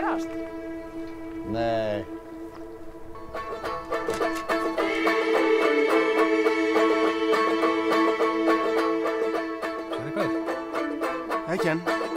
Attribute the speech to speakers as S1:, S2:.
S1: fast?
S2: Nee.
S1: Sorry, Peter.
S2: Hei, Ken.